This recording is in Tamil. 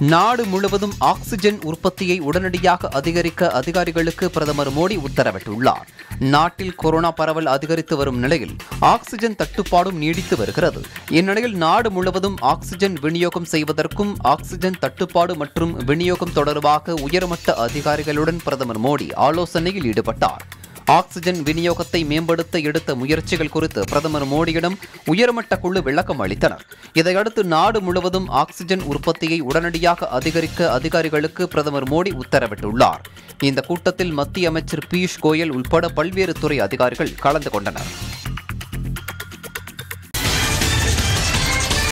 நாடு முழுவதும் ஆக்சிஜன் உற்பத்தியை உடனடியாக அதிகரிக்க அதிகாரிகளுக்கு பிரதமர் மோடி உத்தரவிட்டுள்ளார். நாட்டில் கொரோனா பரவல் அதிகரித்து வரும் நிலையில் ஆக்சிஜன் தட்டுப்பாடும் நீடித்து வருகிறது. இந்நிலையில் நாடு முழுவதும் ஆக்சிஜன் விநியோகம் செய்வதற்கும் ஆக்சிஜன் தட்டுப்பாடு மற்றும் விநியோகம் தொடர்பாக உயர்மட்ட அதிகாரிகளுடன் பிரதமர் மோடி ஆலோசனையில் ஈடுபட்டார். ஆக்சிஜன் விநியோகத்தை மேம்படுத்த எடுத்த முயற்சிகள் குறித்து பிரதமர் மோடியிடம் உயர்மட்ட குழு விளக்கம் அளித்தனர். இதையடுத்து நாடு முழுவதும் ஆக்சிஜன் உற்பத்தியை உடனடியாக அதிகரிக்க அதிகாரிகளுக்கு பிரதமர் மோடி உத்தரவிட்டுள்ளார். இந்த கூட்டத்தில் மத்திய அமைச்சர் பியூஷ் கோயல் உட்பட பல்வேறு துறை அதிகாரிகள் கலந்து கொண்டனர்.